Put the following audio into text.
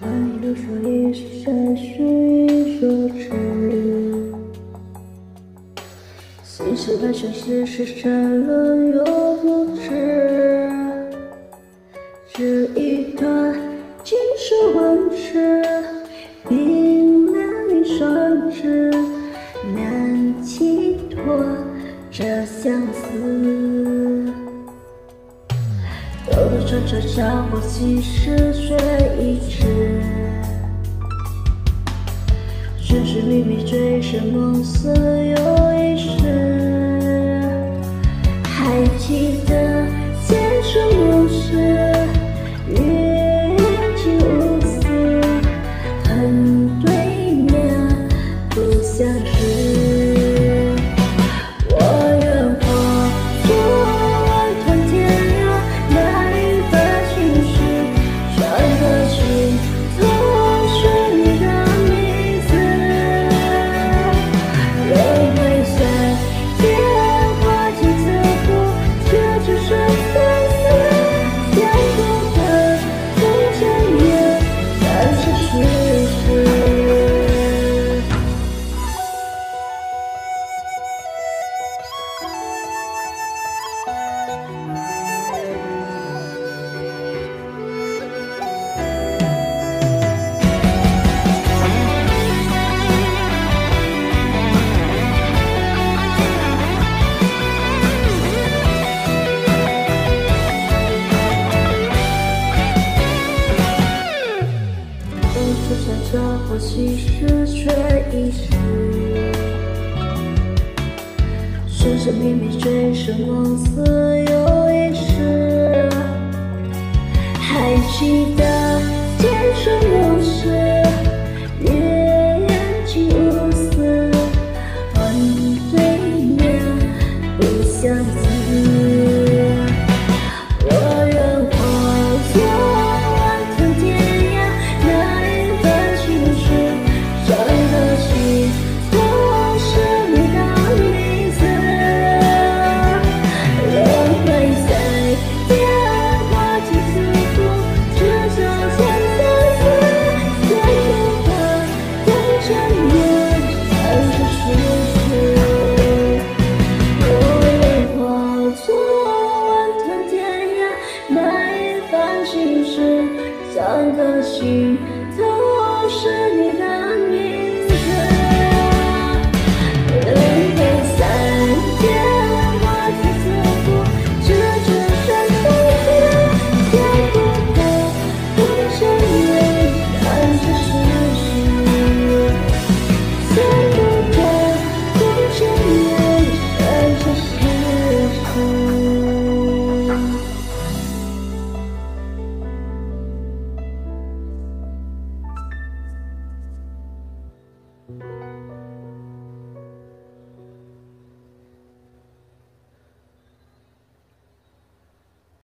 欢迎说一是山水一说痴。心事半生世事沉沦又不知。这一段今生往事，冰凉一双指，难寄托这相思。兜兜转转找过几世却已迟，寻寻觅觅醉生梦死又一世，还记得我其实却已失，寻寻觅觅醉生梦死又一世，还记得。